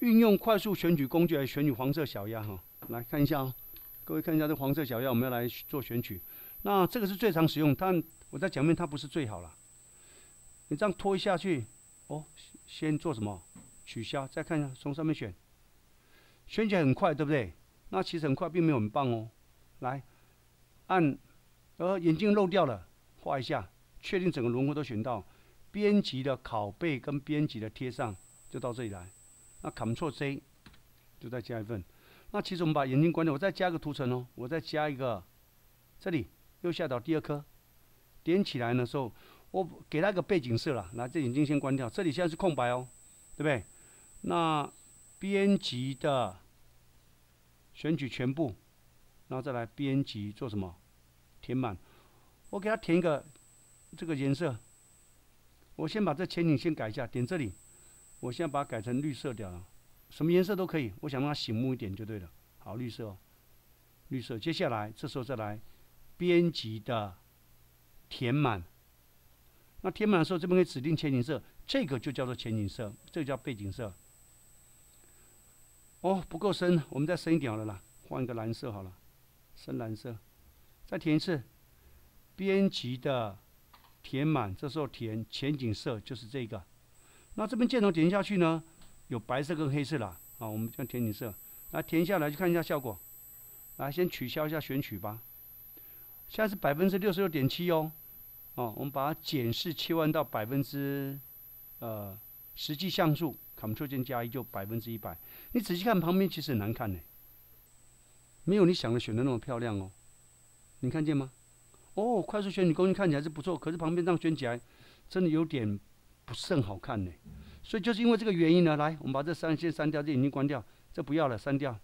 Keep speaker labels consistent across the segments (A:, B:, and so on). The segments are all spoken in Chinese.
A: 运用快速选取工具来选取黄色小鸭哈，来看一下哦，各位看一下这黄色小鸭，我们要来做选取。那这个是最常使用，但我在讲面它不是最好了。你这样拖下去，哦，先做什么？取消，再看一下，从上面选，选起来很快，对不对？那其实很快，并没有很棒哦。来，按，呃，眼镜漏掉了，画一下，确定整个轮廓都选到，编辑的拷贝跟编辑的贴上，就到这里来。那 Ctrl Z 就再加一份。那其实我们把眼睛关掉，我再加一个图层哦。我再加一个，这里右下角第二颗，点起来的时候，我给它一个背景色了。来，这眼睛先关掉，这里现在是空白哦，对不对？那编辑的选取全部，然后再来编辑做什么？填满。我给它填一个这个颜色。我先把这前景先改一下，点这里。我现在把它改成绿色掉了，什么颜色都可以。我想让它醒目一点就对了。好，绿色哦，绿色。接下来这时候再来编辑的填满。那填满的时候，这边可以指定前景色，这个就叫做前景色，这个叫背景色。哦，不够深，我们再深一点好了啦，换一个蓝色好了，深蓝色。再填一次，编辑的填满，这时候填前景色就是这个。那这边箭头点下去呢，有白色跟黑色啦。好，我们将填景色，来填下来，去看一下效果。来，先取消一下选取吧。现在是百分之六十六点七哦。哦，我们把它减视切换到百分之，呃，实际像素，Ctrl 键加一就百分之一百。你仔细看旁边，其实很难看呢，没有你想的选的那么漂亮哦。你看见吗？哦，快速选取工具看起来是不错，可是旁边这样选起来，真的有点。不是很好看呢，所以就是因为这个原因呢。来，我们把这三先删掉，这眼睛关掉，这不要了，删掉。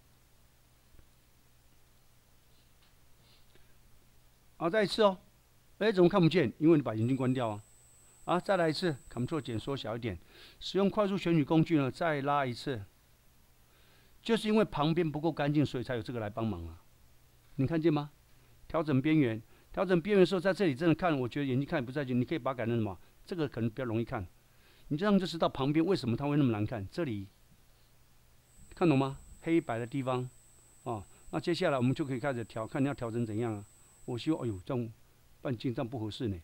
A: 好，再一次哦。哎，怎么看不见？因为你把眼睛关掉啊。啊，再来一次，Ctrl 减缩小一点。使用快速选取工具呢，再拉一次。就是因为旁边不够干净，所以才有这个来帮忙啊。你看见吗？调整边缘，调整边缘的时候，在这里真的看，我觉得眼睛看也不在劲，你可以把它改成什么？这个可能比较容易看。你这样就知道旁边为什么它会那么难看。这里看懂吗？黑白的地方，哦，那接下来我们就可以开始调，看你要调成怎样啊？我希望，哎呦，这样半径这样不合适呢。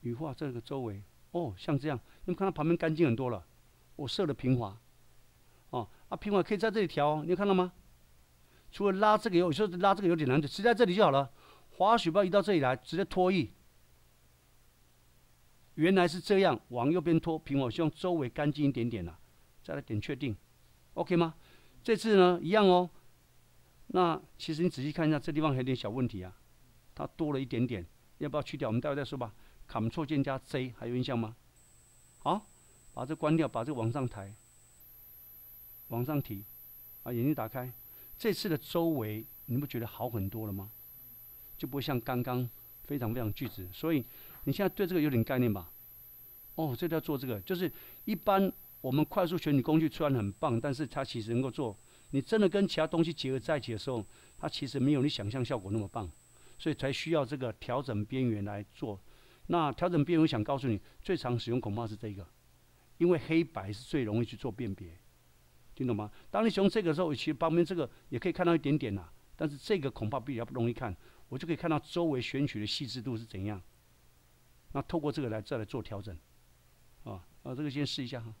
A: 羽化这个周围，哦，像这样，你们看到旁边干净很多了。我设了平滑，哦，啊，平滑可以在这里调，你看到吗？除了拉这个有，时候拉这个有点难，直接在这里就好了。滑鼠标移到这里来，直接拖移。原来是这样，往右边拖平，我希望周围干净一点点了，再来点确定，OK 吗？这次呢一样哦。那其实你仔细看一下，这地方还有点小问题啊，它多了一点点，要不要去掉？我们待会再说吧。Ctrl 键加 Z 还有印象吗？好，把这关掉，把这往上抬，往上提，啊，眼睛打开。这次的周围你不觉得好很多了吗？就不会像刚刚非常非常句子，所以。你现在对这个有点概念吧？哦，这要做这个，就是一般我们快速选取工具虽然很棒，但是它其实能够做，你真的跟其他东西结合在一起的时候，它其实没有你想象效果那么棒，所以才需要这个调整边缘来做。那调整边缘，我想告诉你，最常使用恐怕是这个，因为黑白是最容易去做辨别，听懂吗？当你使用这个时候，其实旁边这个也可以看到一点点呐，但是这个恐怕比较不容易看，我就可以看到周围选取的细致度是怎样。那透过这个来再来做调整，啊啊，这个先试一下哈。